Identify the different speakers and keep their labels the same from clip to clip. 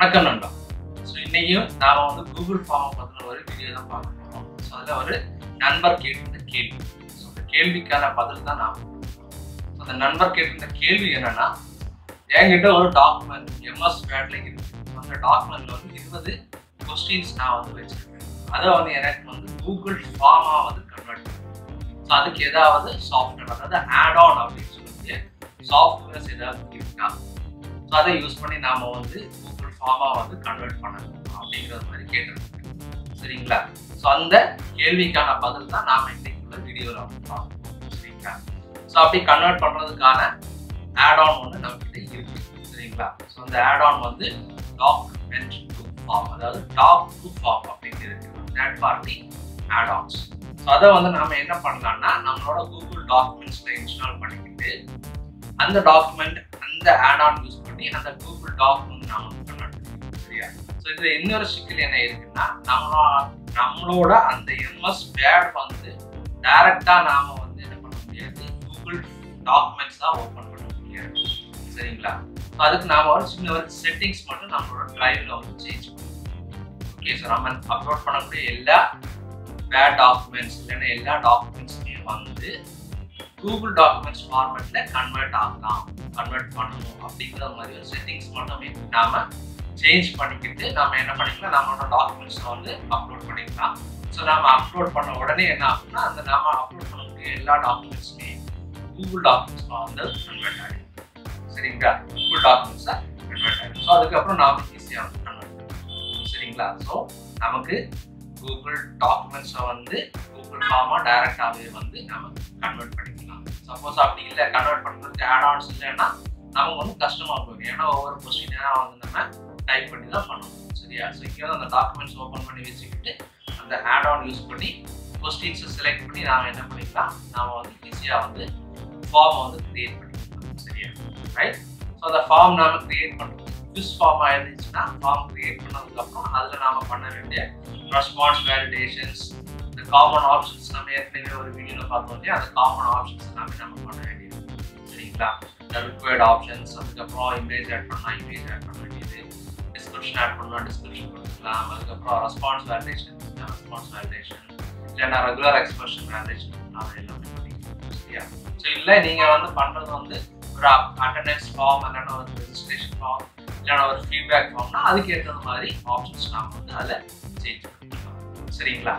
Speaker 1: வணக்கம் நண்பா. ஸோ இன்னைக்கும் நாம வந்து கூகுள் ஃபார்ம் பற்றின ஒரு வீடியோ தான் பார்க்க போகிறோம் ஸோ அதில் ஒரு நண்பர் கேட்டிருந்த கேள்வி. ஸோ அந்த கேள்விக்கான பதில் தான் நான் ஸோ அந்த நண்பர் கேட்டிருந்த கேள்வி என்னன்னா என்கிட்ட ஒரு டாக்குமெண்ட் எம்எஸ் வேர்டில் இருக்கு. அந்த டாக்குமெண்ட்ல வந்து இருபது கொஸ்டின்ஸ் நான் வந்து வச்சிருக்கேன். அதை வந்து எனக்கு வந்து கூகுள் ஃபார்மாக வந்து கன்வெர்ட் ஸோ அதுக்கு ஏதாவது சாஃப்ட்வேர் அதாவது ஆட் ஆன் அப்படின்னு சொல்லிட்டு சாஃப்ட்வேர்ஸ் ஏதாவது இருக்கா? ஸோ அதை யூஸ் பண்ணி நாம் வந்து கூகுள் ஃபார்மாக வந்து கன்வெர்ட் பண்ணணும் அப்படிங்கிற மாதிரி கேட்டிருக்கேன் சரிங்களா? ஸோ அந்த கேள்விக்கான பதில் தான் நாம் இன்னைக்கு உள்ள வீடியோவில் வந்து பார்க்கணும் சரிங்களா? ஸோ அப்படி கன்வெர்ட் பண்ணுறதுக்கான ஆட் ஆன் ஒன்று நம்ம கிட்ட இருக்கு. சரிங்களா? ஸோ அந்த ஆட் ஆன் வந்து டாக்குமெண்ட் டு ஃபார்ம் அதாவது டாக் டு ஃபார்ம் அப்படின்னு இருக்கு. Third party add ons so அதை வந்து நம்ம என்ன பண்ணலாம்னா நம்மளோட கூகுள் டாக்குமெண்ட்ஸில் இன்ஸ்டால் பண்ணிக்கிட்டு அந்த டாக்குமெண்ட் அந்த ஆட் ஆன் யூஸ் பண்ணி அந்த கூகுள் டாக் வந்து நாம் ஸோ இதுல இன்னொரு சிக்கல் என்ன இருக்குன்னா நம்மளோட நம்மளோட அந்த எம்எஸ் வேர்ட் வந்து டைரக்டா நாம வந்து என்ன பண்ண முடியாது கூகுள் டாக்குமெண்ட்ஸ் தான் ஓப்பன் பண்ண முடியாது. சரிங்களா? ஸோ அதுக்கு நாம ஒரு சின்ன ஒரு செட்டிங்ஸ் மட்டும் நம்மளோட டிரைவ்ல வந்து சேஞ்ச் பண்ணுவோம் ஓகே ஸோ நம்ம அப்லோட் பண்ணக்கூடிய எல்லா பேட் டாக்குமெண்ட்ஸ் இல்லைன்னா எல்லா டாக்குமெண்ட்ஸுமே வந்து கூகுள் டாக்குமெண்ட்ஸ் ஃபார்மெட்டில் கன்வெர்ட் ஆகலாம் கன்வெர்ட் பண்ணணும் அப்படிங்கிற மாதிரி ஒரு செட்டிங்ஸ் மட்டுமே நாம சேஞ்ச் பண்ணிக்கிட்டு நம்ம என்ன பண்ணிக்கலாம்? நம்மளோட டாக்குமெண்ட்ஸை வந்து அப்லோட் பண்ணிக்கலாம். ஸோ நம்ம அப்லோட் பண்ண உடனே என்ன ஆகும்னா அந்த நம்ம அப்லோட் பண்ணக்கூடிய எல்லா டாக்குமெண்ட்ஸுமே கூகுள் டாக்குமெண்ட்ஸ்லாம் வந்து கன்வெர்ட் ஆகிடும் சரிங்களா? கூகுள் டாக்குமெண்ட்ஸாக கன்வெர்ட் ஆகிடும் ஸோ அதுக்கப்புறம் நாம ஈஸியாக வந்து கன்வெர்ட் பண்ணுவோம் சரிங்களா? ஸோ நமக்கு கூகுள் டாக்குமெண்ட்ஸை வந்து கூகுள் ஃபார்மாக டைரெக்டாகவே வந்து நம்ம கன்வெர்ட் பண்ணிக்கலாம். சப்போஸ் அப்படி இல்லை கன்வெர்ட் பண்ணுறதுக்கு ஆட் ஆன்ஸ் இல்லைன்னா நமக்கு வந்து கஷ்டமாக போயிடும். ஏன்னா ஒவ்வொரு கொஸ்டினாக வந்து நம்ம டைப் பண்ணி தான் பண்ணணும். சரியா? ஸோ இங்கே வந்து அந்த டாக்குமெண்ட்ஸ் ஓப்பன் பண்ணி வச்சுக்கிட்டு அந்த ஆட் ஆன் யூஸ் பண்ணி கொஸ்டின்ஸை செலக்ட் பண்ணி நாம் என்ன பண்ணிக்கலாம்? நாம் வந்து ஈஸியாக வந்து ஃபார்மை வந்து கிரியேட் பண்ணிக்கலாம். சரியா? ரைட் ஸோ அந்த ஃபார்ம் நாம் கிரியேட் பண்ணுறோம் குவிஸ் ஃபார்ம் ஆயிருந்துச்சுன்னா ஃபார்ம் கிரியேட் பண்ணதுக்கப்புறம் அதில் நாம் பண்ண வேண்டிய ரெஸ்பான்ஸ் வேலிடேஷன்ஸ் இந்த காமன் ஆப்ஷன்ஸ் நம்ம ஏற்கனவே ஒரு வீடியோவில் பார்த்தோம் இல்லையா? அந்த காமன் ஆப்ஷன்ஸ் எல்லாமே நம்ம பண்ண வேண்டியது. சரிங்களா? இந்த ரிக்வயர்ட் ஆப்ஷன்ஸ் அதுக்கப்புறம் இமேஜ் ஆட் பண்ணால் இமேஜ் ஆட் பண்ண வேண்டியது. டிஸ்கிரிப்ஷன் ஆட் பண்ணால் டிஸ்கிரிப்ஷன் கொடுத்துக்கலாம் அதுக்கப்புறம் ரெஸ்பான்ஸ் வேலிடேஷன் ரெஸ்பான்ஸ் வேலிடேஷன் இல்லைன்னா ரெகுலர் எக்ஸ்பிரஷன் வேலிடேஷன் அது எல்லாமே பண்ணிக்கலாம். சரியா ஸோ இல்லை நீங்கள் வந்து பண்ணுறது வந்து ஒரு அட்டண்டன்ஸ் ஃபார்ம் இல்லைன்னா ஒரு ரெஜிஸ்ட்ரேஷன் ஃபார்ம் இல்லைன்னா ஒரு ஃபீட்பேக் ஃபார்ம்னா அதுக்கு ஏற்றது மாதிரி ஆப்ஷன்ஸ் நாம் வந்து அதில் சேஞ்ச் பண்ணிக்கலாம். சரிங்களா?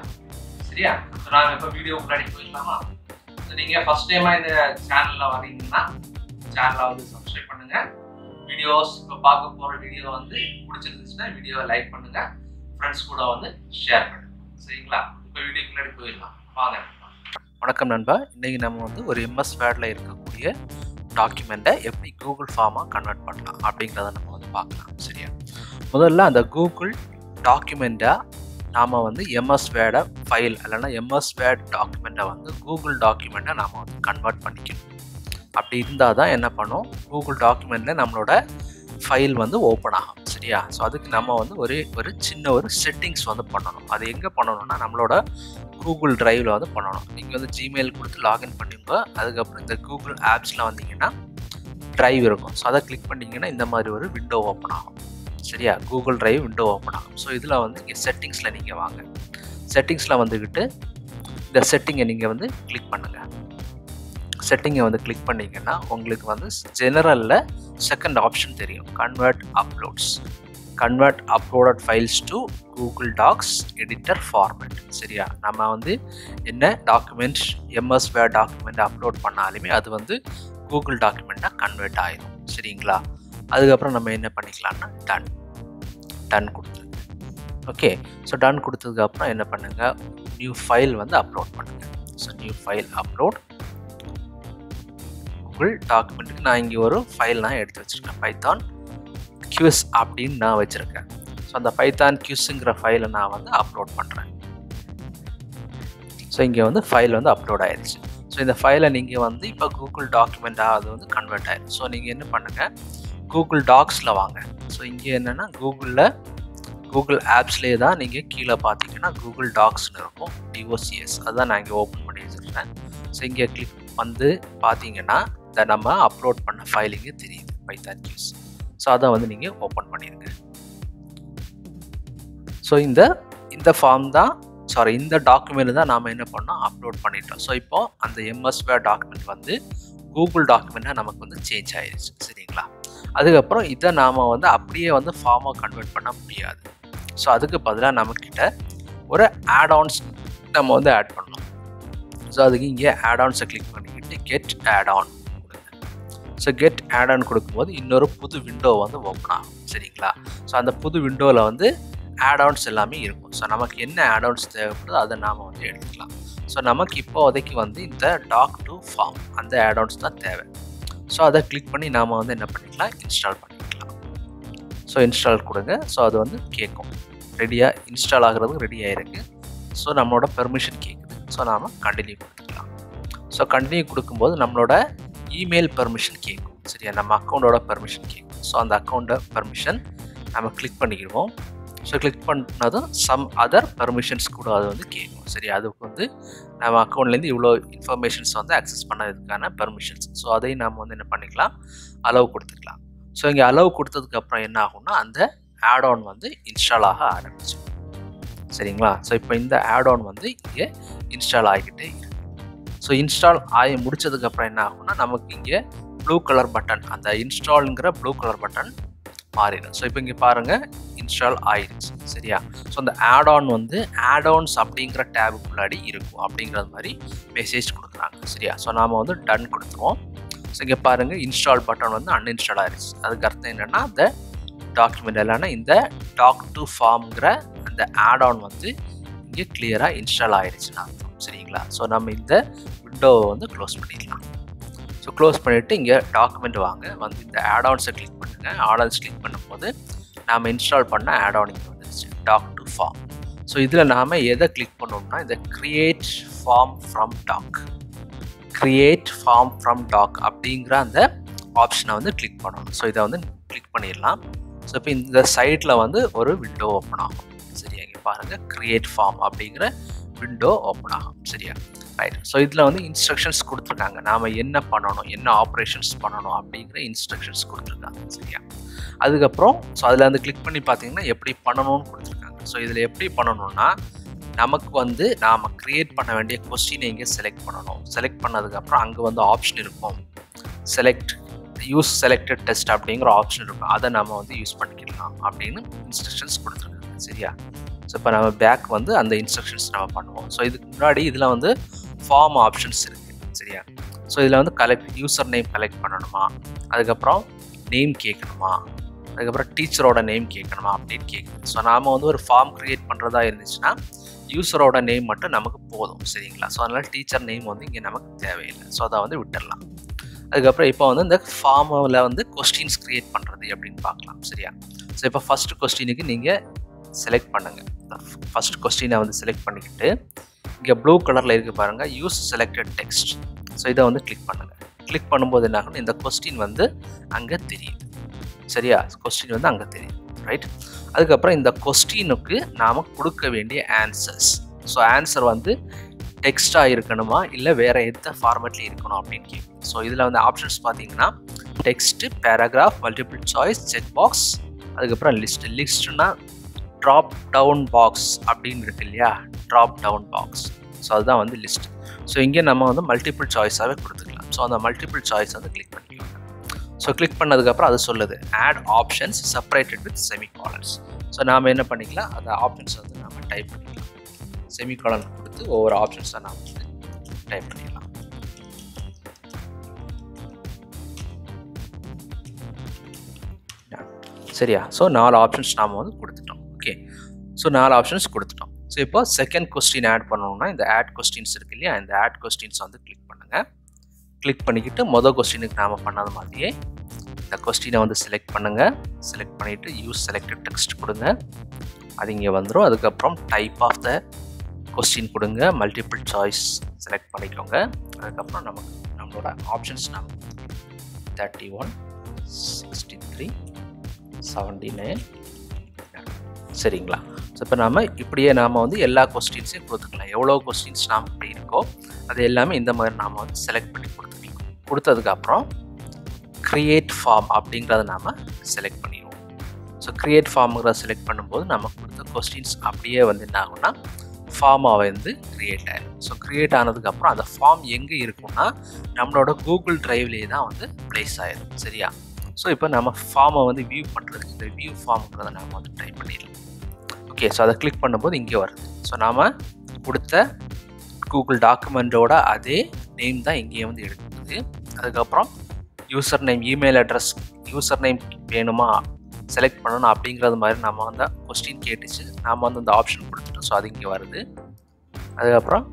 Speaker 1: சரியா? ஸோ நான் இப்போ வீடியோ முன்னாடி போயிடலாமா? ஸோ நீங்கள் ஃபஸ்ட் டைமாக இந்த சேனலில் வரீங்கன்னா சேனலை வந்து சப்ஸ்கிரைப் பண்ணுங்கள் வீடியோஸ் இப்போ பார்க்க போகிற வீடியோ வந்து பிடிச்சிருந்துச்சுன்னா வீடியோவை லைக் பண்ணுங்க. ஃப்ரெண்ட்ஸ் கூட வந்து ஷேர் பண்ணுங்க. சரிங்களா? இப்போ வீடியோ முன்னாடி போயிடலாம். வாங்க.
Speaker 2: வணக்கம் நண்பா. இன்றைக்கி நம்ம வந்து ஒரு எம்எஸ் வேர்டில் இருக்கக்கூடிய டாக்குமெண்ட்டை எப்படி கூகுள் ஃபார்மாக கன்வெர்ட் பண்ணலாம் அப்படிங்கிறத நம்ம வந்து பார்க்கலாம். சரியா? முதல்ல அந்த கூகுள் டாக்குமெண்ட்டை நாம் வந்து எம்எஸ் வேர்டை ஃபைல் இல்லைன்னா எம்எஸ் வேர்ட் டாக்குமெண்ட்டை வந்து கூகுள் டாக்குமெண்ட்டை நாம் வந்து கன்வெர்ட் பண்ணிக்கணும். அப்படி இருந்தால் தான் என்ன பண்ணும்? கூகுள் டாக்குமெண்ட்டில் நம்மளோட ஃபைல் வந்து ஓப்பன் ஆகும். சரியா? ஸோ அதுக்கு நம்ம வந்து ஒரு ஒரு சின்ன ஒரு செட்டிங்ஸ் வந்து பண்ணணும். அது எங்கே பண்ணணும்னா நம்மளோட கூகுள் ட்ரைவில் வந்து பண்ணணும். நீங்கள் வந்து ஜிமெயில் கொடுத்து லாகின் பண்ணுங்க அதுக்கப்புறம் இந்த கூகுள் ஆப்ஸில் வந்தீங்கன்னா ட்ரைவ் இருக்கும். ஸோ அதை கிளிக் பண்ணிங்கன்னா இந்த மாதிரி ஒரு விண்டோ ஓப்பன் ஆகும். சரியா? கூகுள் ட்ரைவ் விண்டோ ஓப்பன் ஆகும். ஸோ இதில் வந்து இங்கே செட்டிங்ஸில் நீங்கள் வாங்க. செட்டிங்ஸில் வந்துக்கிட்டு இந்த செட்டிங்கை நீங்கள் வந்து கிளிக் பண்ணுங்கள் செட்டிங்கை வந்து கிளிக் பண்ணிங்கன்னா உங்களுக்கு வந்து ஜெனரலில் செகண்ட் ஆப்ஷன் தெரியும். Convert uploads convert uploaded files to Google docs editor format சரியா? நம்ம வந்து என்ன document MS word document upload பண்ணாலுமே அது வந்து கூகுள் டாக்குமெண்ட்டாக கன்வெர்ட் ஆயிடும் சரிங்களா? அதுக்கப்புறம் நம்ம என்ன பண்ணிக்கலாம்னா டன் டன் கொடுத்துருங்க ஓகே ஸோ டன் கொடுத்ததுக்கப்புறம் என்ன பண்ணுங்கள் நியூ ஃபைல் வந்து அப்லோட் பண்ணுங்கள் so new file upload Google டாக்குமெண்ட்டுக்கு நான் இங்கே ஒரு ஃபைல் நான் எடுத்து வச்சுருக்கேன். பைத்தான் கியூஸ் அப்படின்னு நான் வச்சுருக்கேன். ஸோ அந்த பைத்தான் கியூஸுங்கிற ஃபைலை நான் வந்து அப்லோட் பண்ணுறேன் ஸோ இங்கே வந்து ஃபைல் வந்து அப்லோட் ஆயிடுச்சு ஸோ இந்த ஃபைலை நீங்கள் வந்து இப்போ கூகுள் டாக்குமெண்ட்டாக அது வந்து கன்வெர்ட் ஆயிடுச்சு ஸோ நீங்கள் என்ன பண்ணுங்கள் கூகுள் டாக்ஸில் வாங்க. ஸோ இங்கே என்னென்னா கூகுளில் கூகுள் ஆப்ஸ்லேயே தான் நீங்கள் கீழே பார்த்தீங்கன்னா கூகுள் டாக்ஸ்னு இருக்கும். டிஓசிஎஸ் அதுதான் நான் இங்கே ஓப்பன் பண்ணி வச்சுருக்கேன். ஸோ இங்கே கிளிக் வந்து பார்த்தீங்கன்னா நம்ம அப்லோட் பண்ண ஃபைலிங்கு தெரியுது பைத்தான் கியூஸ் ஸோ அதை வந்து நீங்கள் ஓப்பன் பண்ணிடுங்க ஸோ இந்த இந்த ஃபார்ம் தான் சாரி இந்த டாக்குமெண்ட் தான் நாம் என்ன பண்ணோம் அப்லோட் பண்ணிட்டோம். ஸோ இப்போ அந்த எம்எஸ்வேர் டாக்குமெண்ட் வந்து கூகுள் டாக்குமெண்ட்டாக நமக்கு வந்து சேஞ்ச் ஆயிடுச்சு சரிங்களா? அதுக்கப்புறம் இதை நாம் வந்து அப்படியே வந்து ஃபார்மாக கன்வெர்ட் பண்ண முடியாது. ஸோ அதுக்கு பதிலாக நம்மக்கிட்ட ஒரு ஆட் ஆன்ஸ் நம்ம வந்து ஆட் பண்ணணும். ஸோ அதுக்கு இங்கே ஆட் ஆன்ஸை கிளிக் பண்ணிக்கிட்டு get add on so get add கொடுக்கும்போது இன்னொரு புது விண்டோ வந்து ஓப்பன் ஆகும். சரிங்களா? ஸோ அந்த புது விண்டோவில் வந்து ஆடவுன்ஸ் எல்லாமே இருக்கும். ஸோ நமக்கு என்ன ஆட் தேவைப்படுதோ அதை நாம் வந்து எடுத்துக்கலாம். ஸோ நமக்கு இப்போதைக்கு வந்து இந்த டாக் டு ஃபார்ம் அந்த ஆட் தான் தேவை. ஸோ அதை கிளிக் பண்ணி நாம் வந்து என்ன பண்ணிக்கலாம்? இன்ஸ்டால் பண்ணிக்கலாம். ஸோ இன்ஸ்டால் கொடுங்க. ஸோ அது வந்து கேட்கும். ரெடியாக இன்ஸ்டால் ஆகிறதுக்கு ரெடி ஆகிருக்கு ஸோ நம்மளோட பெர்மிஷன் கேட்குது. ஸோ நாம் கண்டினியூ கொடுத்துக்கலாம் ஸோ கண்டினியூ கொடுக்கும்போது நம்மளோட இமெயில் பெர்மிஷன் கேட்கும் சரியா? நம்ம அக்கௌண்ட்டோட பெர்மிஷன் கேட்கும் ஸோ அந்த அக்கௌண்ட்டை பெர்மிஷன் நம்ம கிளிக் பண்ணிக்கிடுவோம். ஸோ கிளிக் பண்ணதும் சம் அதர் பர்மிஷன்ஸ் கூட அது வந்து கேட்கும் சரி அதுக்கு வந்து நம்ம அக்கௌண்ட்லேருந்து இவ்வளோ இன்ஃபர்மேஷன்ஸ் வந்து அக்சஸ் பண்ணதுக்கான பர்மிஷன்ஸ் ஸோ அதையும் நம்ம வந்து என்ன பண்ணிக்கலாம்? அலோவ் கொடுத்துக்கலாம். ஸோ இங்கே அலோவ் கொடுத்ததுக்கப்புறம் என்ன ஆகும்னா அந்த ஆட் ஆன் வந்து இன்ஸ்டால் ஆக ஆரம்பிச்சு சரிங்களா? ஸோ இப்போ இந்த ஆட் ஆன் வந்து இங்கே இன்ஸ்டால் ஆகிக்கிட்டே இருக்கு. ஸோ இன்ஸ்டால் ஆகி முடிச்சதுக்கப்புறம் என்ன ஆகும்னா நமக்கு இங்கே ப்ளூ கலர் பட்டன் அந்த இன்ஸ்டால்ங்கிற ப்ளூ கலர் பட்டன் மாறிடும். ஸோ இப்போ இங்கே பாருங்கள் இன்ஸ்டால் ஆயிடுச்சு சரியா? ஸோ அந்த ஆட் ஆன் வந்து ஆட் ஆன்ஸ் அப்படிங்கிற முன்னாடி இருக்கும் அப்படிங்கிறது மாதிரி மெசேஜ் கொடுக்குறாங்க சரியா? ஸோ நாம் வந்து டன் கொடுத்துருவோம். ஸோ இங்கே பாருங்கள் இன்ஸ்டால் பட்டன் வந்து அன்இன்ஸ்டால் ஆயிடுச்சு அதுக்கு அர்த்தம் என்னென்னா அந்த டாக்குமெண்ட் இல்லைன்னா இந்த டாக் டு ஃபார்ம்ங்கிற அந்த ஆட் ஆன் வந்து இங்கே கிளியராக இன்ஸ்டால் ஆயிடுச்சுன்னு அர்த்தம். சரிங்களா? ஸோ நம்ம இந்த விண்டோவை வந்து க்ளோஸ் பண்ணிடலாம். ஸோ க்ளோஸ் பண்ணிவிட்டு இங்கே டாக்குமெண்ட் வாங்க. வந்து இந்த ஆடான்ஸை கிளிக் பண்ணுங்கள் ஆடான்ஸ் கிளிக் பண்ணும்போது நாம் இன்ஸ்டால் பண்ண ஆடான் இங்கே வந்துருச்சு. டாக் டு ஃபார்ம் ஸோ இதில் நாம் எதை கிளிக் பண்ணோம்னா இந்த create form from doc create form from doc அப்படிங்கிற அந்த ஆப்ஷனை வந்து கிளிக் பண்ணணும். ஸோ இதை வந்து கிளிக் பண்ணிடலாம். ஸோ இப்போ இந்த சைட்டில் வந்து ஒரு விண்டோ ஓப்பன் ஆகும். சரியா இங்கே பாருங்கள் க்ரியேட் ஃபார்ம் அப்படிங்கிற விண்டோ ஓப்பன் ஆகும். சரியா? ரைட் ஸோ இதில் வந்து இன்ஸ்ட்ரக்ஷன்ஸ் கொடுத்துருக்காங்க. நாம் என்ன பண்ணணும் என்ன ஆப்ரேஷன்ஸ் பண்ணணும் அப்படிங்கிற இன்ஸ்ட்ரக்ஷன்ஸ் கொடுத்துருக்காங்க. சரியா? அதுக்கப்புறம் ஸோ அதில் வந்து கிளிக் பண்ணி பார்த்தீங்கன்னா எப்படி பண்ணணும்னு கொடுத்துருக்காங்க. ஸோ இதில் எப்படி பண்ணணும்னா நமக்கு வந்து நாம் க்ரியேட் பண்ண வேண்டிய கொஸ்டினை இங்கே செலக்ட் பண்ணணும். செலக்ட் பண்ணதுக்கப்புறம் அங்கே வந்து ஆப்ஷன் இருக்கும். செலக்ட் யூஸ் செலக்டட் டெஸ்ட் அப்படிங்கிற ஆப்ஷன் இருக்கும். அதை நம்ம வந்து யூஸ் பண்ணிக்கலாம் அப்படின்னு இன்ஸ்ட்ரக்ஷன்ஸ் கொடுத்துருக்காங்க. சரியா? ஸோ இப்போ நம்ம பேக் வந்து அந்த இன்ஸ்ட்ரக்ஷன்ஸ் நம்ம பண்ணுவோம். ஸோ இதுக்கு முன்னாடி இதில் வந்து ஃபார்ம் ஆப்ஷன்ஸ் இருக்குது சரியா? ஸோ இதில் வந்து கலெக்ட் யூசர் நேம் கலெக்ட் பண்ணணுமா? அதுக்கப்புறம் நேம் கேட்கணுமா? அதுக்கப்புறம் டீச்சரோட நேம் கேட்கணுமா? அப்படின்னு கேட்குது ஸோ நாம் வந்து ஒரு ஃபார்ம் க்ரியேட் பண்ணுறதா இருந்துச்சுன்னா யூசரோட நேம் மட்டும் நமக்கு போதும். சரிங்களா? ஸோ அதனால் டீச்சர் நேம் வந்து இங்கே நமக்கு தேவையில்லை. ஸோ அதை வந்து விட்டுடலாம் அதுக்கப்புறம் இப்போ வந்து இந்த ஃபார்மில் வந்து கொஸ்டின்ஸ் க்ரியேட் பண்ணுறது அப்படின்னு பார்க்கலாம். சரியா? ஸோ இப்போ ஃபஸ்ட்டு கொஸ்டினுக்கு நீங்கள் செலக்ட் பண்ணுங்கள் ஃபஸ்ட் கொஸ்டினை வந்து செலக்ட் பண்ணிக்கிட்டு இங்கே ப்ளூ கலரில் இருக்குது பாருங்கள் யூஸ் செலக்டட் டெக்ஸ்ட் ஸோ இதை வந்து கிளிக் பண்ணுங்கள் கிளிக் பண்ணும்போது என்ன ஆகும் இந்த கொஸ்டின் வந்து அங்கே தெரியுது சரியா? கொஸ்டின் வந்து அங்கே தெரியுது ரைட் அதுக்கப்புறம் இந்த கொஸ்டினுக்கு நாம் கொடுக்க வேண்டிய ஆன்சர்ஸ் ஸோ ஆன்சர் வந்து டெக்ஸ்ட்டாக இருக்கணுமா? இல்லை வேறு எந்த ஃபார்மேட்டில் இருக்கணும் அப்படின்னு கேட்கும். ஸோ இதில் வந்து ஆப்ஷன்ஸ் பார்த்தீங்கன்னா text paragraph multiple choice check box அதுக்கப்புறம் லிஸ்ட் லிஸ்ட்னா ட்ராப் டவுன் பாக்ஸ் அப்படின்னு இருக்கு இல்லையா? ட்ராப் டவுன் பாக்ஸ் ஸோ அதுதான் வந்து லிஸ்ட் ஸோ இங்கே நம்ம வந்து மல்டிபிள் சாய்ஸாகவே கொடுத்துக்கலாம். ஸோ அந்த மல்டிபிள் சாய்ஸ் வந்து கிளிக் பண்ணிக்கலாம் ஸோ கிளிக் பண்ணதுக்கப்புறம் அது சொல்லுது add options separated with semi so நாம் என்ன பண்ணிக்கலாம்? அந்த ஆப்ஷன்ஸ் வந்து நாம் டைப் பண்ணிக்கலாம். செமி கொடுத்து ஒவ்வொரு ஆப்ஷன்ஸாக நாம் வந்து டைப் பண்ணிக்கலாம். சரியா? ஸோ நாலு ஆப்ஷன்ஸ் நாம் வந்து கொடுத்துட்டோம் ஓகே ஸோ நாலு ஆப்ஷன்ஸ் கொடுத்துட்டோம். ஸோ இப்போ செகண்ட் கொஸ்டின் ஆட் பண்ணணும்னா இந்த ஆட் கொஸ்டின்ஸ் இருக்கு இல்லையா? இந்த ஆட் கொஸ்டின்ஸ் வந்து கிளிக் பண்ணுங்கள் கிளிக் பண்ணிக்கிட்டு மொதல் கொஸ்டினுக்கு நாம் பண்ணாத மாதிரியே இந்த கொஸ்டினை வந்து செலக்ட் பண்ணுங்கள் செலக்ட் பண்ணிவிட்டு யூஸ் செலக்டட் டெக்ஸ்ட் கொடுங்க. அது இங்கே வந்துடும் அதுக்கப்புறம் டைப் ஆஃப் த கொஸ்டின் கொடுங்க. மல்டிபிள் சாய்ஸ் செலக்ட் பண்ணிக்கோங்க. அதுக்கப்புறம் நமக்கு நம்மளோட ஆப்ஷன்ஸ் நம்ம thirty one sixty three seventy nine சரிங்களா? ஸோ இப்போ நாம் இப்படியே நாம் வந்து எல்லா கொஸ்டின்ஸையும் கொடுத்துக்கலாம். எவ்வளோ கொஸ்டின்ஸ் நாம் இப்படி இருக்கோ அது எல்லாமே இந்த மாதிரி நாம் வந்து செலக்ட் பண்ணி கொடுத்துக்கலாம். கொடுத்ததுக்கப்புறம் க்ரியேட் ஃபார்ம் அப்படிங்கிறத நாம் செலக்ட் பண்ணிடுவோம். ஸோ க்ரியேட் ஃபார்முங்கிறத செலக்ட் பண்ணும்போது நம்ம கொடுத்த கொஸ்டின்ஸ் அப்படியே வந்து என்ன ஆகும்னா ஃபார்மாக வந்து க்ரியேட் ஆயிடும் ஸோ க்ரியேட் ஆனதுக்கப்புறம் அந்த ஃபார்ம் எங்கே இருக்கும்னா நம்மளோட கூகுள் ட்ரைவ்லேயே தான் வந்து ப்ளேஸ் ஆகிடும் சரியா? ஸோ இப்போ நம்ம ஃபார்மை வந்து வியூ பண்ணுறதுக்கு இந்த வியூ ஃபார்முங்கிறத நம்ம வந்து டைப் பண்ணிடலாம். ஓகே ஸோ அதை கிளிக் பண்ணும்போது இங்கே வருது. ஸோ நாம் கொடுத்த கூகுள் டாக்குமெண்ட்டோட அதே நேம் தான் இங்கேயே வந்து எடுக்குது. அதுக்கப்புறம் user name email address user name வேணுமா செலக்ட் பண்ணணும் அப்படிங்கிறது மாதிரி நம்ம வந்து கொஸ்டின் கேட்டுச்சு. நாம் வந்து அந்த ஆப்ஷன் கொடுத்துட்டோம். ஸோ அது இங்கே வருது. அதுக்கப்புறம்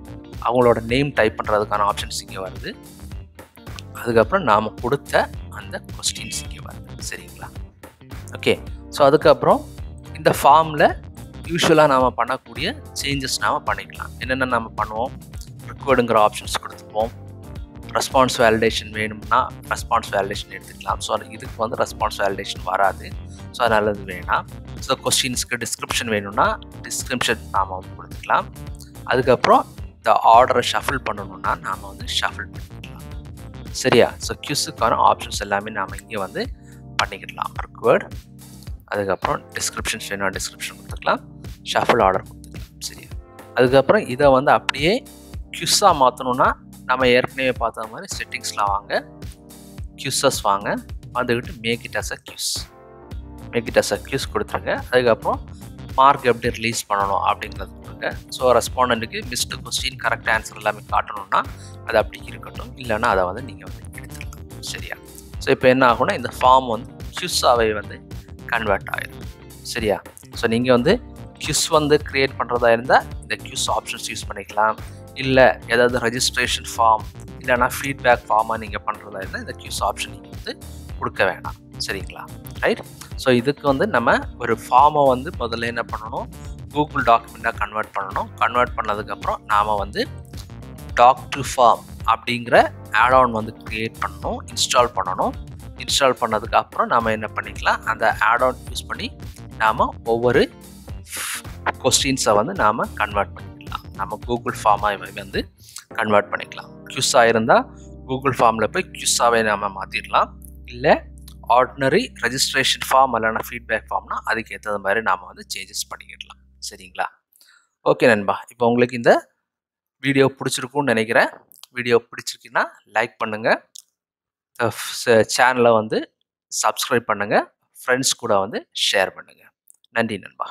Speaker 2: அவங்களோட நேம் டைப் பண்ணுறதுக்கான ஆப்ஷன்ஸ் இங்கே வருது. அதுக்கப்புறம் நாம் கொடுத்த அந்த கொஸ்டின்ஸ் இங்கே வருது. சரிங்களா? ஓகே ஸோ அதுக்கப்புறம் இந்த ஃபார்மில் யூஸ்வலாக நாம் பண்ணக்கூடிய சேஞ்சஸ் நாம் பண்ணிக்கலாம். என்னென்ன நம்ம பண்ணுவோம்? ரிக்வர்டுங்கிற ஆப்ஷன்ஸ் கொடுத்துப்போம். ரெஸ்பான்ஸ் வேலிடேஷன் வேணும்னா ரெஸ்பான்ஸ் வேலிடேஷன் எடுத்துக்கலாம். ஸோ இதுக்கு வந்து ரெஸ்பான்ஸ் வேலிடேஷன் வராது. ஸோ அதனால் அது வேணாம். ஸோ கொஸ்டின்ஸ்க்கு டிஸ்கிரிப்ஷன் வேணும்னா டிஸ்கிரிப்ஷன் நாம் வந்து கொடுத்துக்கலாம். அதுக்கப்புறம் இந்த ஆர்டரை ஷஃபிள் பண்ணணும்னா நாம் வந்து ஷஃபிள் பண்ணிக்கலாம். சரியா? ஸோ கியூஸுக்கான ஆப்ஷன்ஸ் எல்லாமே நாம் இங்கே வந்து பண்ணிக்கிடலாம். ரிக்வர்ட் அதுக்கப்புறம் டிஸ்கிரிப்ஷன்ஸ் வேணும் டிஸ்கிரிப்ஷன் கொடுத்துக்கலாம். ஷஃபிள் ஆர்டர் கொடுத்துக்கலாம். சரியா? அதுக்கப்புறம் இதை வந்து அப்படியே கியூஸாக மாற்றணும்னா நம்ம ஏற்கனவே பார்த்த மாதிரி செட்டிங்ஸ்லாம் வாங்க. கியூஸஸ் வாங்க. வந்துக்கிட்டு make it as a quiz make it as a quiz கொடுத்துருங்க. அதுக்கப்புறம் மார்க் எப்படி ரிலீஸ் பண்ணணும் அப்படிங்கிறது கொடுங்க ஸோ ரெஸ்பாண்டண்ட்டுக்கு மிஸ்டு கொஸ்டின் கரெக்ட் ஆன்சர் எல்லாமே காட்டணும்னா அது அப்படி இருக்கட்டும். இல்லைன்னா அதை வந்து நீங்கள் வந்து எடுத்துடலாம் சரியா? ஸோ இப்போ என்ன ஆகும்னா இந்த ஃபார்ம் வந்து கியூஸாகவே வந்து கன்வெர்ட் ஆகிடும் சரியா? ஸோ நீங்கள் வந்து கியூஸ் வந்து க்ரியேட் பண்ணுறதா இருந்தால் இந்த கியூஸ் ஆப்ஷன்ஸ் யூஸ் பண்ணிக்கலாம். இல்லை ஏதாவது ரெஜிஸ்ட்ரேஷன் ஃபார்ம் இல்லைனா ஃபீட்பேக் ஃபார்மாக நீங்கள் பண்ணுறதா இருந்தால் இந்த கியூஸ் ஆப்ஷன் நீங்கள் வந்து கொடுக்க வேணாம். சரிங்களா? ரைட் ஸோ இதுக்கு வந்து நம்ம ஒரு ஃபார்மை வந்து முதல்ல என்ன பண்ணணும்? கூகுள் டாக்குமெண்ட்டாக கன்வெர்ட் பண்ணணும். கன்வெர்ட் பண்ணதுக்கப்புறம் நாம் வந்து டாக் டு ஃபார்ம் அப்படிங்கிற ஆட் வந்து க்ரியேட் பண்ணணும் இன்ஸ்டால் பண்ணணும். இன்ஸ்டால் பண்ணதுக்கப்புறம் நாம் என்ன பண்ணிக்கலாம்? அந்த ஆட் யூஸ் பண்ணி நாம் ஒவ்வொரு கொஸ்டின்ஸை வந்து நாம் கன்வெர்ட் பண்ணிக்கலாம். நம்ம கூகுள் ஃபார்மாக வந்து கன்வெர்ட் பண்ணிக்கலாம். க்யூஸாக இருந்தால் கூகுள் ஃபார்மில் போய் க்யூஸாகவே நாம் மாற்றிடலாம் இல்லை ஆர்டினரி ரெஜிஸ்ட்ரேஷன் ஃபார்ம் இல்லைனா ஃபீட்பேக் ஃபார்ம்னா அதுக்கு ஏற்றது மாதிரி நாம் வந்து சேஞ்சஸ் பண்ணிக்கிடலாம். சரிங்களா? ஓகே நண்பா. இப்போ உங்களுக்கு இந்த வீடியோ பிடிச்சிருக்கும்னு நினைக்கிறேன். வீடியோ பிடிச்சிருக்குன்னா லைக் பண்ணுங்கள் சேனலை வந்து சப்ஸ்கிரைப் பண்ணுங்கள் ஃப்ரெண்ட்ஸ் கூட வந்து ஷேர் பண்ணுங்கள் நன்றி நண்பா.